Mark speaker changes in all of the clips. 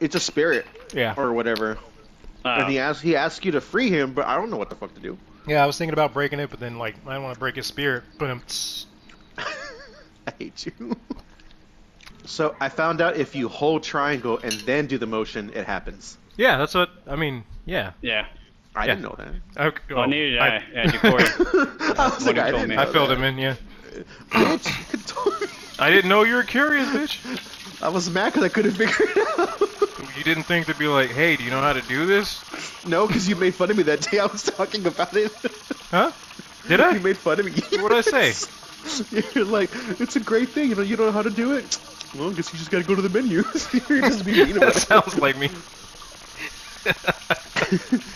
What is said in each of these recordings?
Speaker 1: it's a spirit
Speaker 2: Yeah.
Speaker 1: or whatever.
Speaker 3: Oh.
Speaker 1: And he asks he asks you to free him, but I don't know what the fuck to do.
Speaker 2: Yeah, I was thinking about breaking it, but then like I don't want to break his spirit. But
Speaker 1: I hate you. so I found out if you hold triangle and then do the motion, it happens.
Speaker 2: yeah, that's what I mean. Yeah.
Speaker 3: yeah.
Speaker 1: I
Speaker 2: Yeah.
Speaker 1: didn't know that.
Speaker 2: Okay.
Speaker 3: Oh, neither did I. Yeah, Jacory.
Speaker 1: I was
Speaker 3: what
Speaker 1: like,
Speaker 3: he
Speaker 1: I didn't
Speaker 3: me.
Speaker 1: know
Speaker 2: I filled
Speaker 1: that.
Speaker 2: him in. Yeah.
Speaker 1: Bitch, you could totally-
Speaker 2: I didn't know you were curious, bitch.
Speaker 1: I was mad because I couldn't figure it out.
Speaker 2: You didn't think to be like, hey, do you know how to do this?
Speaker 1: no, because you made fun of me that day I was talking about it.
Speaker 2: Huh? Did I?
Speaker 1: You made fun of me.
Speaker 2: What'd I say?
Speaker 1: You're like, it's a great thing. You know, you don't know how to do it. Well, I guess you just gotta go to the menu. Just being mean
Speaker 2: that
Speaker 1: it.
Speaker 2: sounds like me.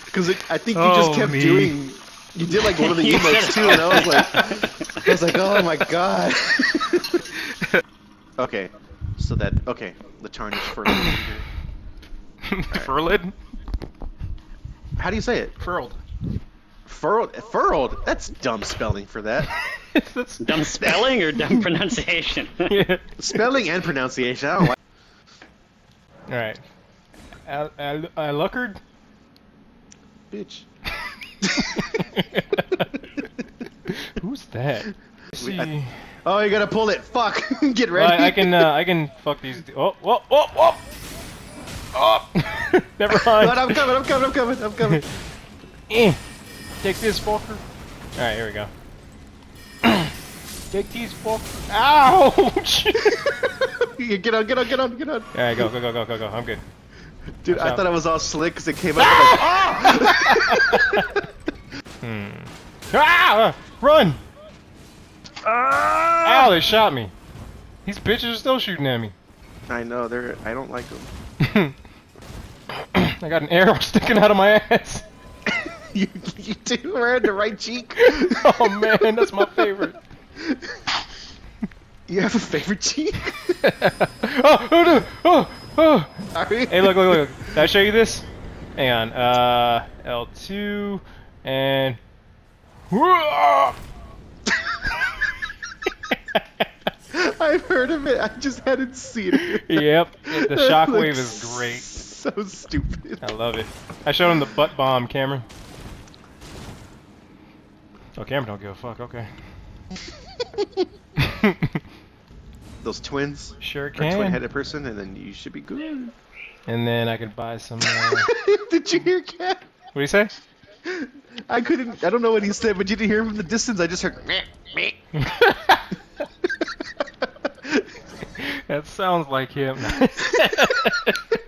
Speaker 1: Because I think you just
Speaker 2: Oh,
Speaker 1: kept
Speaker 2: me.
Speaker 1: doing. You did like one of the
Speaker 3: You
Speaker 1: emotes too, and I was like, I was like, oh my god. okay, so that okay, the tarnish for.
Speaker 2: Furled?
Speaker 1: How do you say it?
Speaker 2: Furled.
Speaker 1: Furled. Furled. That's dumb spelling for that.
Speaker 2: That's
Speaker 3: Dumb spelling or dumb pronunciation?
Speaker 2: yeah.
Speaker 1: Spelling and pronunciation. I don't like.
Speaker 2: All right. I, I, I luckered.
Speaker 1: Bitch.
Speaker 2: Who's that?
Speaker 1: We- I-
Speaker 2: See.
Speaker 1: Oh, you gotta pull it. Fuck. Get
Speaker 2: Well,
Speaker 1: ready.
Speaker 2: I, I can uh, I can fuck these. Oh, whoa, whoa, whoa! Oh, never mind.
Speaker 1: God, I'm coming. I'm coming. I'm coming. I'm coming.
Speaker 2: Eh. Take this, fucker. All right, here we go. Take these, fucker. Ouch!
Speaker 1: Get on. Get on. Get on. Get on.
Speaker 2: All right, go, go, go, go, go, go. I'm good.
Speaker 1: Dude,
Speaker 2: Watch
Speaker 1: I
Speaker 2: out.
Speaker 1: thought I was all slick because it came up. Like,
Speaker 2: Hmm. Ah! Run! Ow! They shot me. These bitches are still shooting at me.
Speaker 1: I know. They're. I don't like them.
Speaker 2: I got an arrow sticking out of my ass.
Speaker 1: you, you do. We're the right cheek.
Speaker 2: Oh man, that's my favorite.
Speaker 1: You have a favorite cheek?
Speaker 2: oh, oh no! Oh, oh!
Speaker 1: Sorry.
Speaker 2: Hey, look, look, look. Did I show you this? Hang on. Uh, L2 and.
Speaker 1: I've heard of it. I just hadn't seen it.
Speaker 2: yep, the shockwave is great.
Speaker 1: So stupid.
Speaker 2: I love it. I showed him the butt bomb, Cameron. Oh, Cameron don't give a fuck. Okay.
Speaker 1: Those twins.
Speaker 2: sure
Speaker 1: Or
Speaker 2: can.
Speaker 1: twin-headed person, and then you should be good.
Speaker 2: And then I could buy some. Uh...
Speaker 1: Did you hear Cat?
Speaker 2: What do you say?
Speaker 1: I couldn't. I don't know what he said, but you didn't hear him from the distance. I just heard.
Speaker 2: That sounds like him.